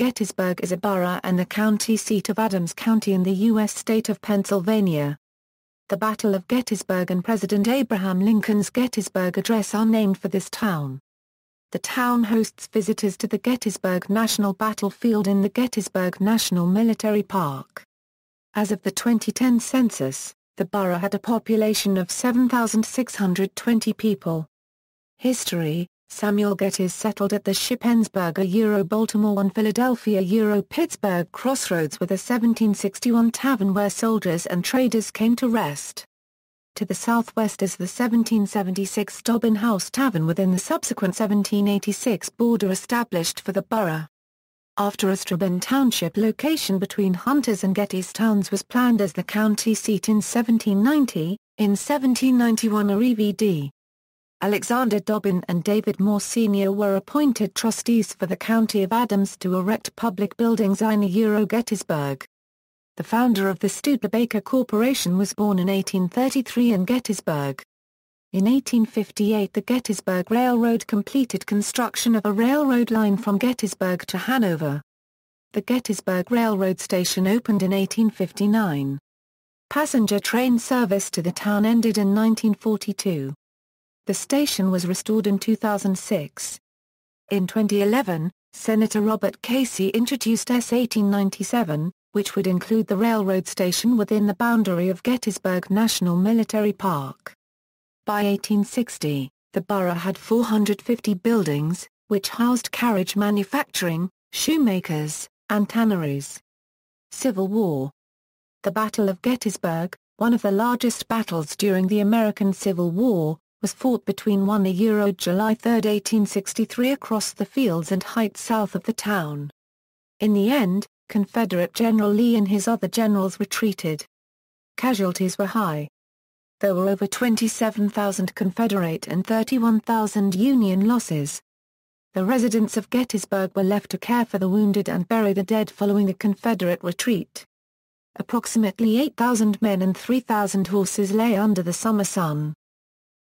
Gettysburg is a borough and the county seat of Adams County in the U.S. state of Pennsylvania. The Battle of Gettysburg and President Abraham Lincoln's Gettysburg Address are named for this town. The town hosts visitors to the Gettysburg National Battlefield in the Gettysburg National Military Park. As of the 2010 census, the borough had a population of 7,620 people. History Samuel Gettys settled at the Shippensburg Euro Baltimore and Philadelphia Euro Pittsburgh crossroads with a 1761 tavern where soldiers and traders came to rest. To the southwest is the 1776 Dobbin House Tavern within the subsequent 1786 border established for the borough. After a Strabane Township location between Hunters and Gettys towns was planned as the county seat in 1790, in 1791 a REVD. Alexander Dobbin and David Moore Sr. were appointed trustees for the County of Adams to erect public buildings in Euro Gettysburg. The founder of the Studebaker Corporation was born in 1833 in Gettysburg. In 1858 the Gettysburg Railroad completed construction of a railroad line from Gettysburg to Hanover. The Gettysburg Railroad Station opened in 1859. Passenger train service to the town ended in 1942. The station was restored in 2006. In 2011, Senator Robert Casey introduced S 1897, which would include the railroad station within the boundary of Gettysburg National Military Park. By 1860, the borough had 450 buildings, which housed carriage manufacturing, shoemakers, and tanneries. Civil War The Battle of Gettysburg, one of the largest battles during the American Civil War, was fought between 1 Euro July 3, 1863 across the fields and heights south of the town. In the end, Confederate General Lee and his other generals retreated. Casualties were high. There were over 27,000 Confederate and 31,000 Union losses. The residents of Gettysburg were left to care for the wounded and bury the dead following the Confederate retreat. Approximately 8,000 men and 3,000 horses lay under the summer sun.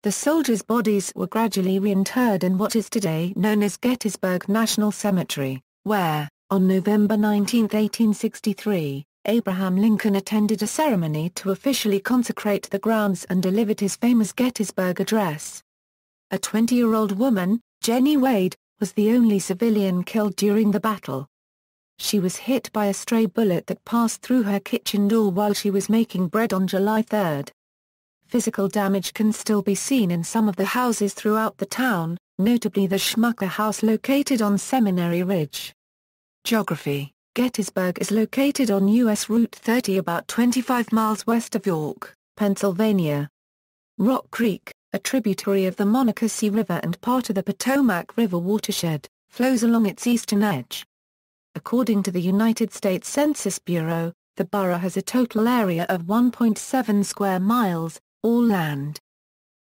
The soldiers' bodies were gradually reinterred in what is today known as Gettysburg National Cemetery, where, on November 19, 1863, Abraham Lincoln attended a ceremony to officially consecrate the grounds and delivered his famous Gettysburg Address. A 20-year-old woman, Jenny Wade, was the only civilian killed during the battle. She was hit by a stray bullet that passed through her kitchen door while she was making bread on July 3. Physical damage can still be seen in some of the houses throughout the town, notably the Schmucker House located on Seminary Ridge. Geography Gettysburg is located on U.S. Route 30 about 25 miles west of York, Pennsylvania. Rock Creek, a tributary of the Monocacy River and part of the Potomac River watershed, flows along its eastern edge. According to the United States Census Bureau, the borough has a total area of 1.7 square miles, all land.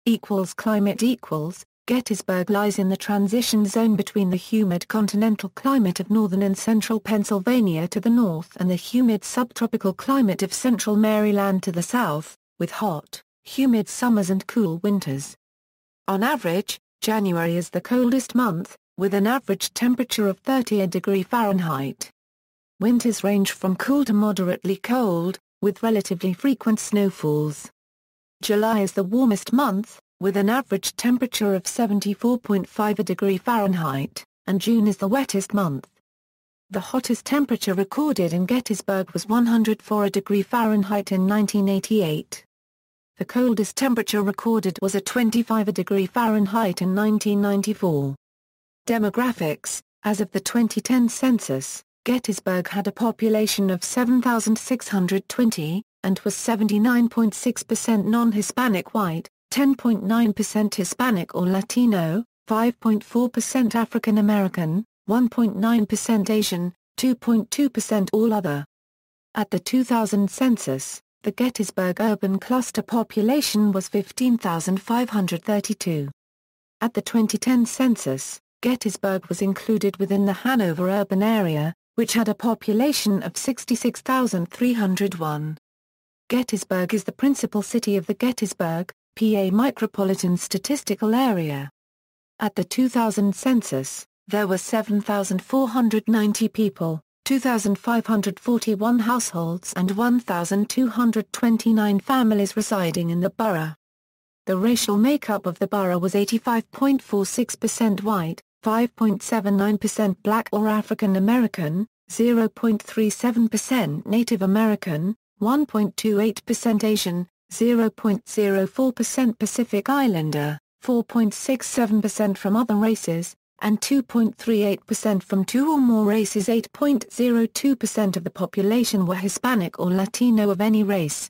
Equals climate equals, Gettysburg lies in the transition zone between the humid continental climate of northern and central Pennsylvania to the north and the humid subtropical climate of central Maryland to the south, with hot, humid summers and cool winters. On average, January is the coldest month, with an average temperature of 30 degree Fahrenheit. Winters range from cool to moderately cold, with relatively frequent snowfalls. July is the warmest month, with an average temperature of 74.5 degree Fahrenheit, and June is the wettest month. The hottest temperature recorded in Gettysburg was 104 degree Fahrenheit in 1988. The coldest temperature recorded was at 25 degree Fahrenheit in 1994. Demographics As of the 2010 census, Gettysburg had a population of 7,620, and was 79.6% non-Hispanic white, 10.9% Hispanic or Latino, 5.4% African American, 1.9% Asian, 2.2% all other. At the 2000 census, the Gettysburg urban cluster population was 15,532. At the 2010 census, Gettysburg was included within the Hanover urban area, which had a population of 66,301. Gettysburg is the principal city of the Gettysburg, PA Micropolitan Statistical Area. At the 2000 census, there were 7,490 people, 2,541 households and 1,229 families residing in the borough. The racial makeup of the borough was 85.46% white, 5.79% black or African American, 0.37% Native American, 1.28% Asian, 0.04% Pacific Islander, 4.67% from other races, and 2.38% from two or more races 8.02% of the population were Hispanic or Latino of any race.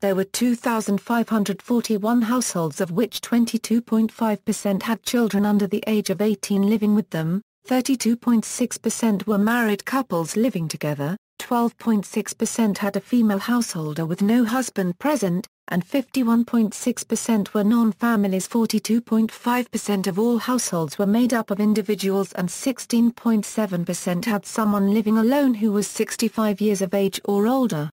There were 2,541 households of which 22.5% had children under the age of 18 living with them, 32.6% were married couples living together, 12.6% had a female householder with no husband present, and 51.6% were non-families 42.5% of all households were made up of individuals and 16.7% had someone living alone who was 65 years of age or older.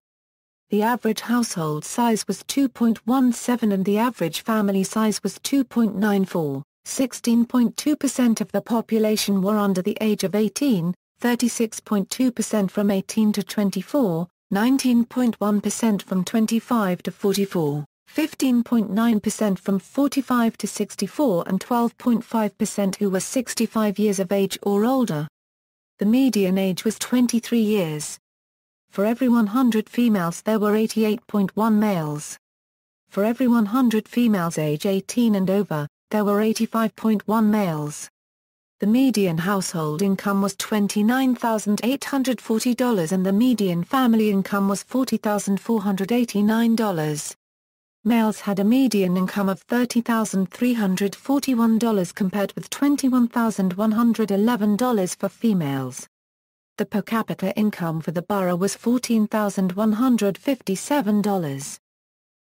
The average household size was 2.17 and the average family size was 2.94. 16.2% of the population were under the age of 18, 36.2% from 18 to 24, 19.1% from 25 to 44, 15.9% from 45 to 64 and 12.5% who were 65 years of age or older. The median age was 23 years. For every 100 females there were 88.1 males. For every 100 females age 18 and over, there were 85.1 males. The median household income was $29,840 and the median family income was $40,489. Males had a median income of $30,341 compared with $21,111 for females. The per capita income for the borough was $14,157.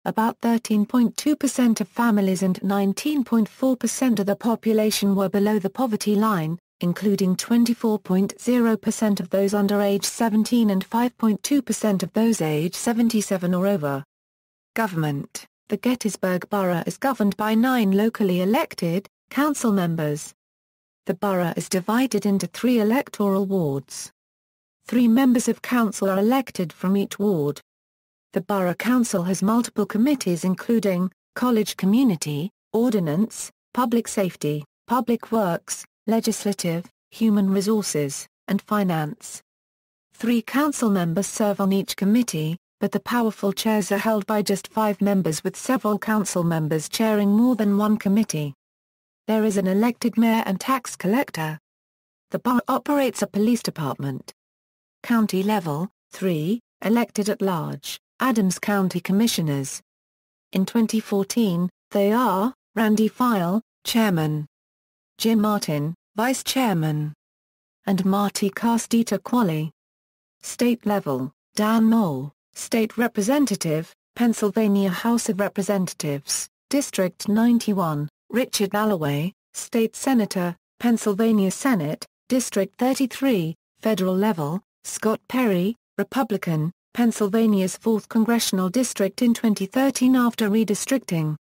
About 13.2% of families and 19.4% of the population were below the poverty line, including 24.0% of those under age 17 and 5.2% of those age 77 or over. Government The Gettysburg Borough is governed by nine locally elected, council members. The borough is divided into three electoral wards. Three members of council are elected from each ward. The Borough Council has multiple committees including, College Community, Ordinance, Public Safety, Public Works, Legislative, Human Resources, and Finance. Three council members serve on each committee, but the powerful chairs are held by just five members with several council members chairing more than one committee. There is an elected mayor and tax collector. The borough operates a police department. County level, 3, elected at large. Adams County Commissioners. In 2014, they are, Randy Phiel, Chairman, Jim Martin, Vice Chairman, and Marty Karsteter Qualls. State level, Dan Moul, State Representative, Pennsylvania House of Representatives, District 91, Richard Alloway, State Senator, Pennsylvania Senate, District 33, Federal level, Scott Perry, Republican, Pennsylvania's 4th Congressional District in 2013 after redistricting.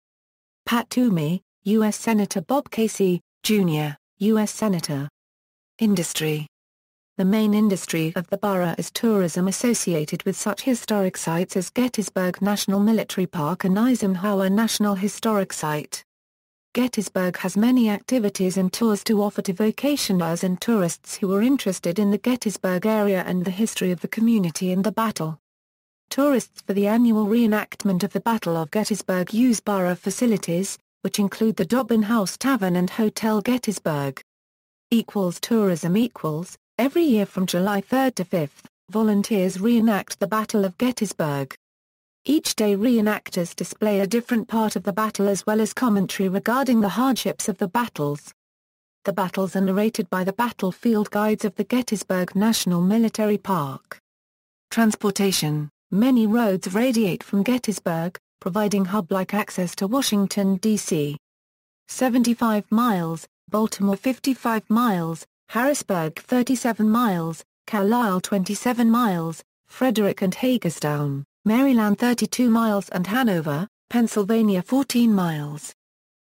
Pat Toomey, U.S. Senator Bob Casey, Jr., U.S. Senator. Industry The main industry of the borough is tourism associated with such historic sites as Gettysburg National Military Park and Eisenhower National Historic Site. Gettysburg has many activities and tours to offer to vacationers and tourists who are interested in the Gettysburg area and the history of the community and the battle. Tourists for the annual reenactment of the Battle of Gettysburg use borough facilities, which include the Dobbin House Tavern and Hotel Gettysburg. Equals tourism equals, every year from July 3 to 5, volunteers reenact the Battle of Gettysburg. Each day reenactors display a different part of the battle as well as commentary regarding the hardships of the battles. The battles are narrated by the battlefield guides of the Gettysburg National Military Park. Transportation Many roads radiate from Gettysburg, providing hub-like access to Washington, D.C. 75 miles, Baltimore 55 miles, Harrisburg 37 miles, Carlisle 27 miles, Frederick and Hagerstown, Maryland 32 miles and Hanover, Pennsylvania 14 miles.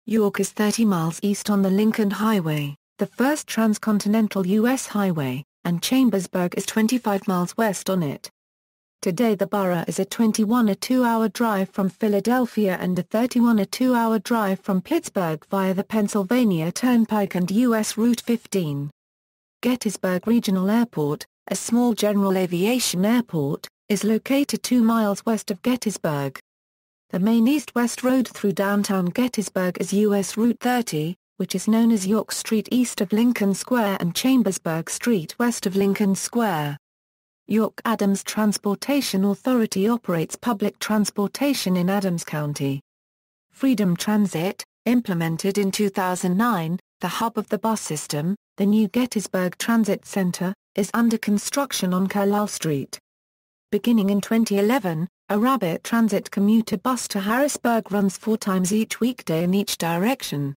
York is 30 miles east on the Lincoln Highway, the first transcontinental U.S. highway. and Chambersburg is 25 miles west on it. Today the borough is a 21 a 2-hour drive from Philadelphia and a 31 a 2-hour drive from Pittsburgh via the Pennsylvania Turnpike and U.S. Route 15. Gettysburg Regional Airport, a small general aviation airport, is located 2 miles west of Gettysburg. The main east-west road through downtown Gettysburg is U.S. Route 30, which is known as York Street east of Lincoln Square and Chambersburg Street west of Lincoln Square. York Adams Transportation Authority operates public transportation in Adams County. Freedom Transit, implemented in 2009, the hub of the bus system, the new Gettysburg Transit Center, is under construction on Carlisle Street. Beginning in 2011, a Rapid Transit commuter bus to Harrisburg runs four times each weekday in each direction.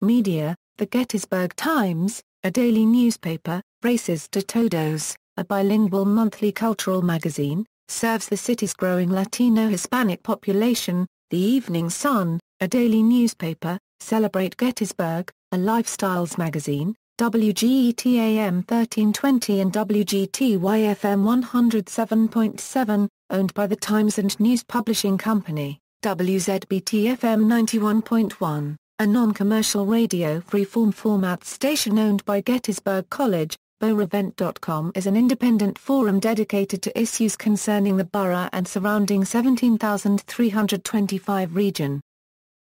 Media, the Gettysburg Times, a daily newspaper, Races to Todos, a bilingual monthly cultural magazine, serves the city's growing Latino-Hispanic population, The Evening Sun, a daily newspaper, Celebrate Gettysburg, a lifestyles magazine, WGET-AM 1320 and WGTY-FM 107.7, owned by the Times and News Publishing Company, WZBT-FM 91.1, a non-commercial radio freeform format station owned by Gettysburg College, BoRevent.com is an independent forum dedicated to issues concerning the borough and surrounding 17,325 region.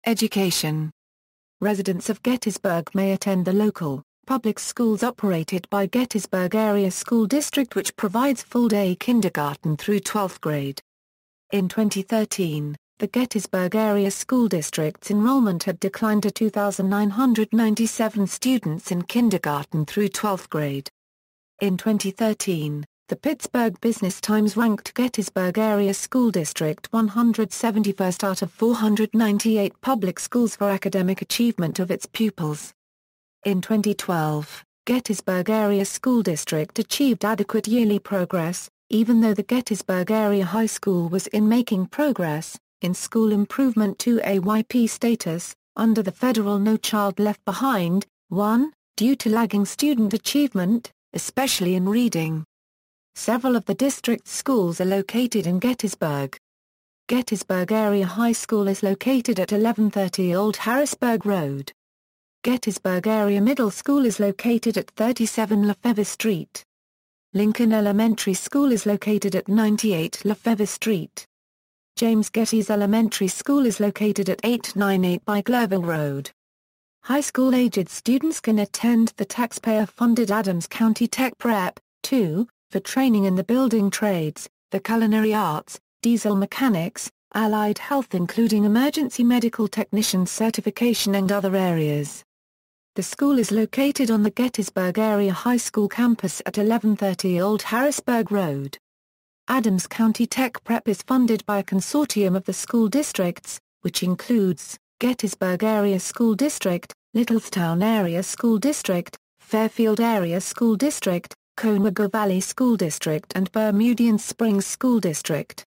Education Residents of Gettysburg may attend the local, public schools operated by Gettysburg Area School District which provides full-day kindergarten through 12th grade. In 2013, the Gettysburg Area School District's enrollment had declined to 2,997 students in kindergarten through 12th grade. In 2013, the Pittsburgh Business Times ranked Gettysburg Area School District 171st out of 498 public schools for academic achievement of its pupils. In 2012, Gettysburg Area School District achieved adequate yearly progress, even though the Gettysburg Area High School was in making progress, in School Improvement to AYP status, under the federal No Child Left Behind, 1, due to lagging student achievement, especially in reading. Several of the district's schools are located in Gettysburg. Gettysburg Area High School is located at 1130 Old Harrisburg Road. Gettysburg Area Middle School is located at 37 Lefever Street. Lincoln Elementary School is located at 98 Lefever Street. James Gettys Elementary School is located at 898 Biglerville Road. High school-aged students can attend the taxpayer-funded Adams County Tech Prep, 2, for training in the building trades, the culinary arts, diesel mechanics, allied health including emergency medical technician certification and other areas. The school is located on the Gettysburg Area High School campus at 1130 Old Harrisburg Road. Adams County Tech Prep is funded by a consortium of the school districts, which includes Gettysburg Area School District, Littlestown Area School District, Fairfield Area School District, Conewago Valley School District and Bermudian Springs School District.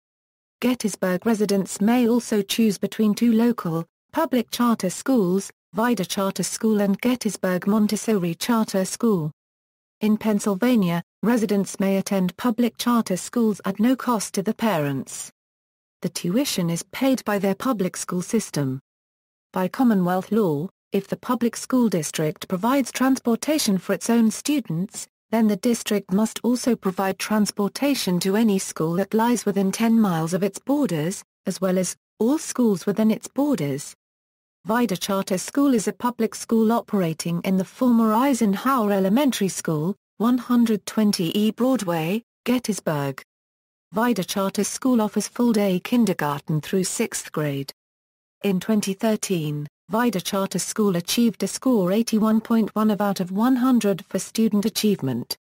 Gettysburg residents may also choose between two local, public charter schools, Vida Charter School and Gettysburg Montessori Charter School. In Pennsylvania, residents may attend public charter schools at no cost to the parents. The tuition is paid by their public school system. By Commonwealth law, if the public school district provides transportation for its own students, then the district must also provide transportation to any school that lies within 10 miles of its borders, as well as, all schools within its borders. Vida Charter School is a public school operating in the former Eisenhower Elementary School, 120 E Broadway, Gettysburg. Vida Charter School offers full-day kindergarten through 6th grade. In 2013, Vida Charter School achieved a score 81.1 of out of 100 for student achievement.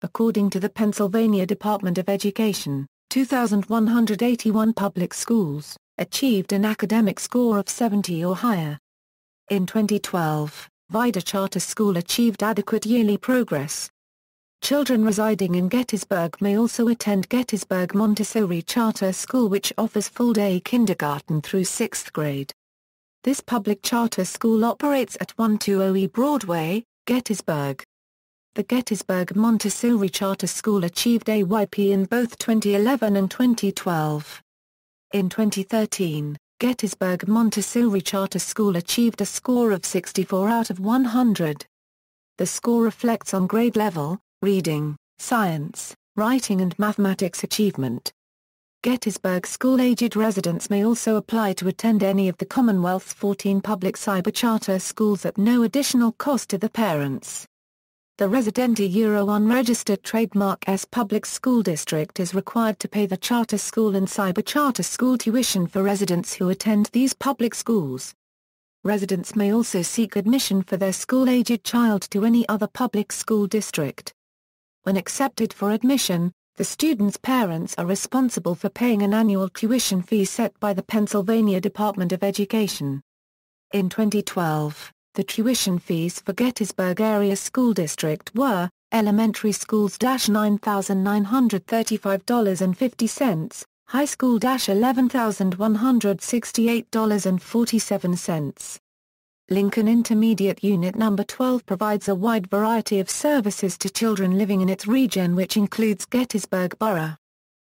According to the Pennsylvania Department of Education, 2,181 public schools achieved an academic score of 70 or higher. In 2012, Vida Charter School achieved adequate yearly progress, Children residing in Gettysburg may also attend Gettysburg Montessori Charter School which offers full-day kindergarten through 6th grade. This public charter school operates at 120E Broadway, Gettysburg. the Gettysburg Montessori Charter School achieved AYP in both 2011 and 2012. In 2013, Gettysburg Montessori Charter School achieved a score of 64 out of 100. The score reflects on grade level, reading, science, writing and mathematics achievement. Gettysburg school-aged residents may also apply to attend any of the Commonwealth's 14 public cyber charter schools at no additional cost to the parents. The Residenti Euro 1 registered trademark S public school district is required to pay the charter school and cyber charter school tuition for residents who attend these public schools. Residents may also seek admission for their school-aged child to any other public school district. When accepted for admission, the student's parents are responsible for paying an annual tuition fee set by the Pennsylvania Department of Education. In 2012, the tuition fees for Gettysburg Area School District were, elementary schools $9,935.50, high school $11,168.47. Lincoln Intermediate Unit No. 12 provides a wide variety of services to children living in its region which includes Gettysburg Borough.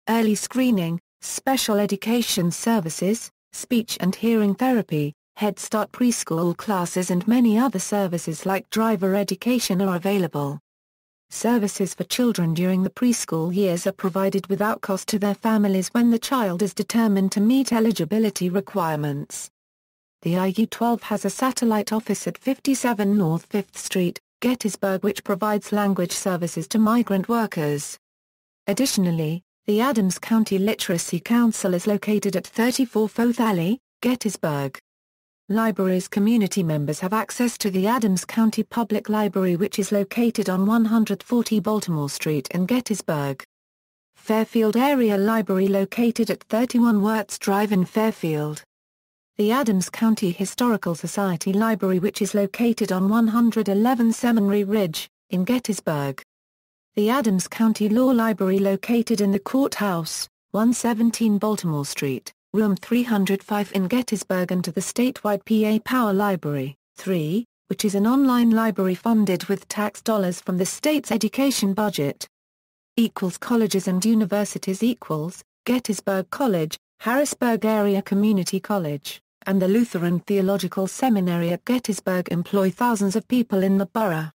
Early screening, special education services, speech and hearing therapy, Head Start preschool classes and many other services like driver education are available. Services for children during the preschool years are provided without cost to their families when the child is determined to meet eligibility requirements. The IU-12 has a satellite office at 57 North 5th Street, Gettysburg which provides language services to migrant workers. Additionally, the Adams County Literacy Council is located at 34 Fourth Alley, Gettysburg. Libraries community members have access to the Adams County Public Library which is located on 140 Baltimore Street in Gettysburg. Fairfield Area Library located at 31 Wirtz Drive in Fairfield. The Adams County Historical Society Library which is located on 111 Seminary Ridge, in Gettysburg. The Adams County Law Library located in the Courthouse, 117 Baltimore Street room 305 in Gettysburg and to the statewide PA Power Library, 3, which is an online library funded with tax dollars from the state's education budget. Equals colleges and universities equals, Gettysburg College, Harrisburg Area Community College, and the Lutheran Theological Seminary at Gettysburg employ thousands of people in the borough.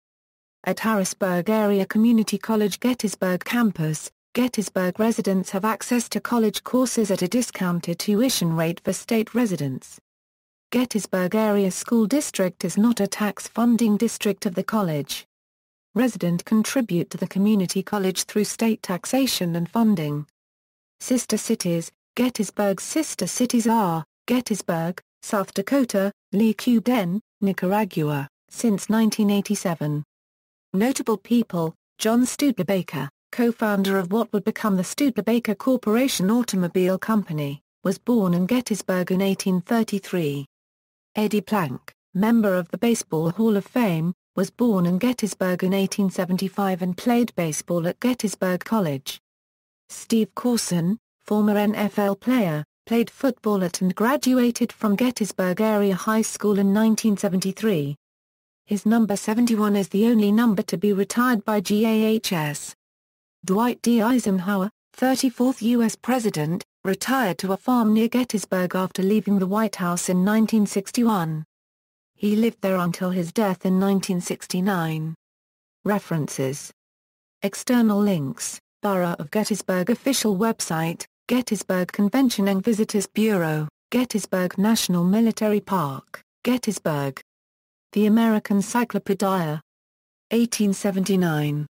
At Harrisburg Area Community College Gettysburg campus, Gettysburg residents have access to college courses at a discounted tuition rate for state residents. Gettysburg Area School District is not a tax funding district of the college. Resident contribute to the community college through state taxation and funding. Sister cities, Gettysburg's sister cities are, Gettysburg, South Dakota, Lee-Cubden, Nicaragua, since 1987. Notable people, John Studebaker co-founder of what would become the Studebaker Corporation Automobile Company, was born in Gettysburg in 1833. Eddie Plank, member of the Baseball Hall of Fame, was born in Gettysburg in 1875 and played baseball at Gettysburg College. Steve Courson, former NFL player, played football at and graduated from Gettysburg Area High School in 1973. His number 71 is the only number to be retired by GAHS. Dwight D. Eisenhower, 34th U.S. President, retired to a farm near Gettysburg after leaving the White House in 1961. He lived there until his death in 1969. References External links, Borough of Gettysburg official website, Gettysburg Convention and Visitors Bureau, Gettysburg National Military Park, Gettysburg. The American Cyclopedia. 1879.